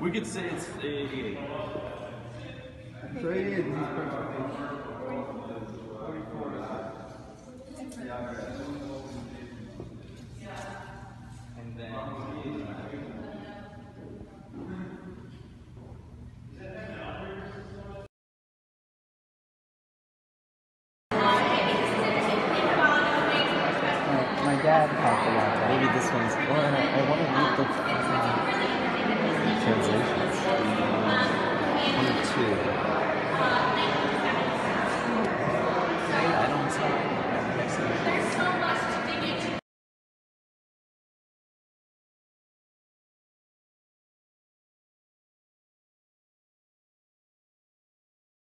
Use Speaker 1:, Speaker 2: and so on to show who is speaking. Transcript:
Speaker 1: We could say it's uh, 88.
Speaker 2: So 88 is
Speaker 3: dad talked a lot. Maybe this one's. Well, I, I want to read the uh, translations. Twenty-two. I don't. know.